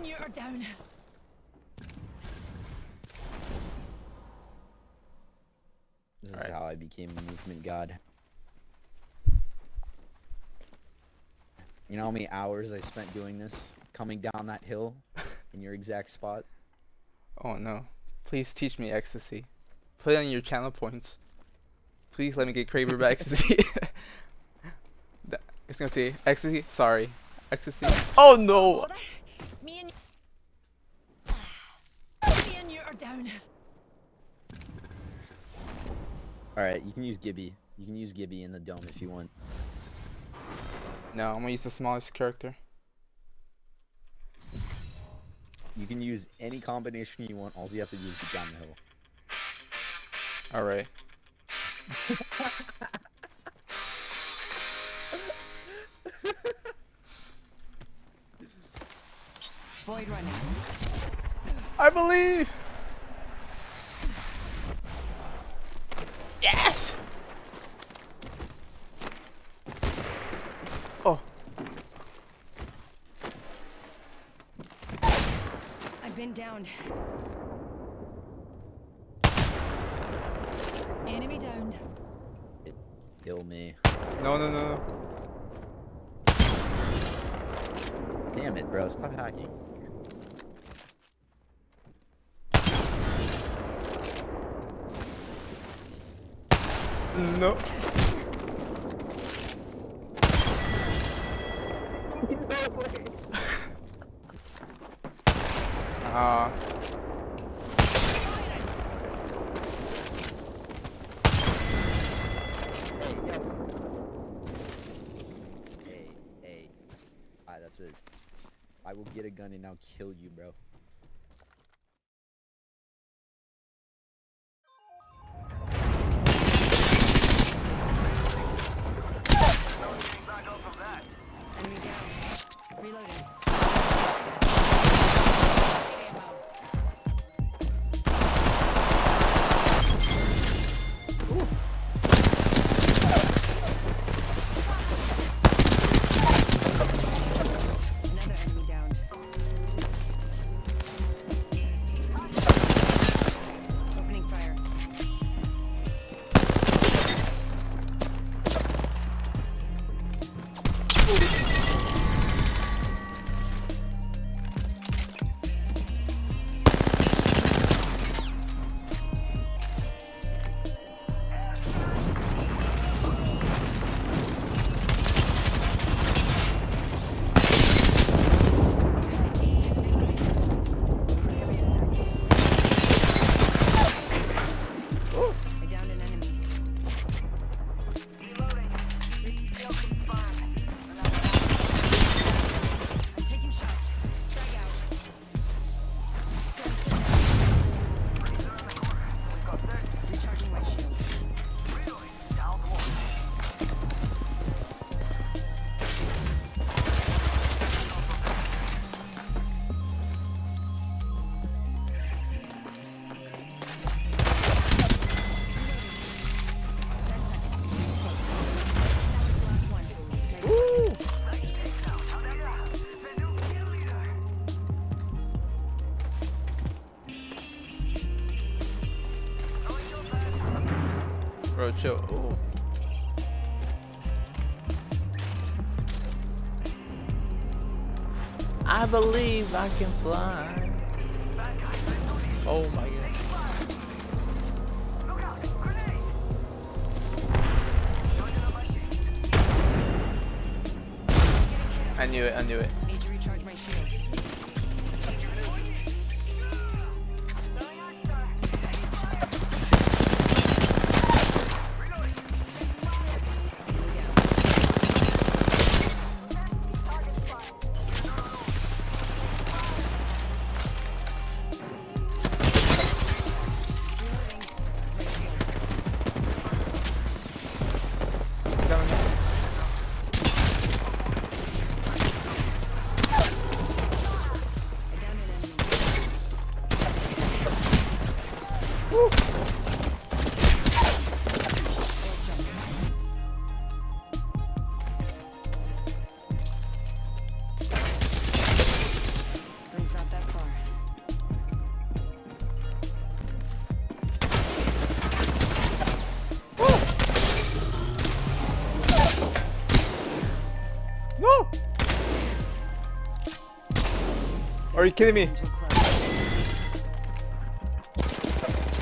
and you are down. This is how I became a movement god. You know how many hours I spent doing this? Coming down that hill in your exact spot? Oh no. Please teach me Extesyy. Put it on your channel points. Please let me get Kraber by Extesyy. That- it's gonna say ecstasy. Sorry. Ecstasy. Oh no! Bother. Me and Me and you are down. Alright, you can use Gibby. You can use Gibby in the dome if you want. No, I'm gonna use the smallest character. You can use any combination you want, all you have to do is get down the hill. Alright. Void running. I believe! Yes! Oh, I've been down. Enemy downed. Kill me. no, no, no, no. Damn it, bro. Stop hacking. No. Ah, Hey, yo. Hey, hey. Alright, that's it. I will get a gun and now kill you, bro. Bro, chill. Ooh. I believe I can fly. Oh my god. I knew it, I knew it. Are you kidding me? Into a close.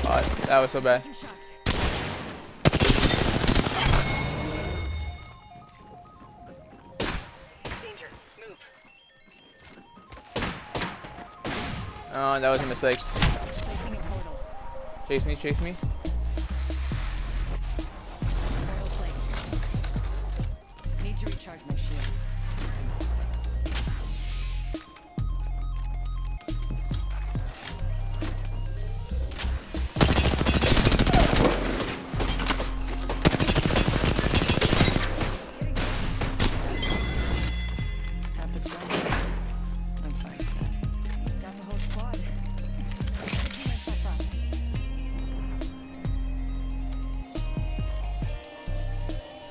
Oh, that was so bad. Taking shots. Danger. Move. Oh, that was a mistake. Placing a portal. Chase me, chase me. Need to recharge my shields.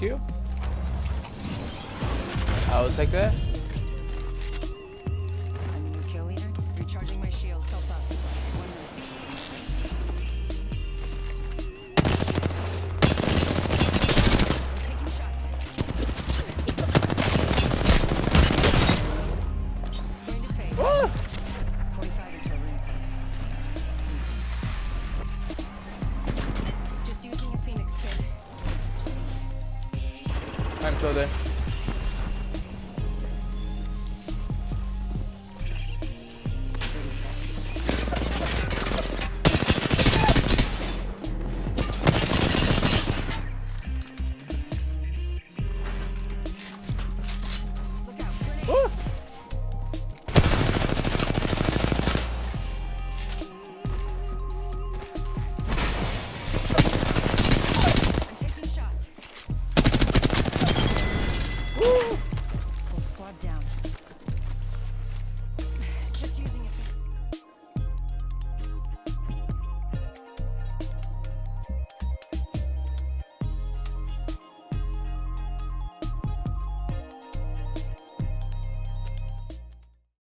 You. I will take that.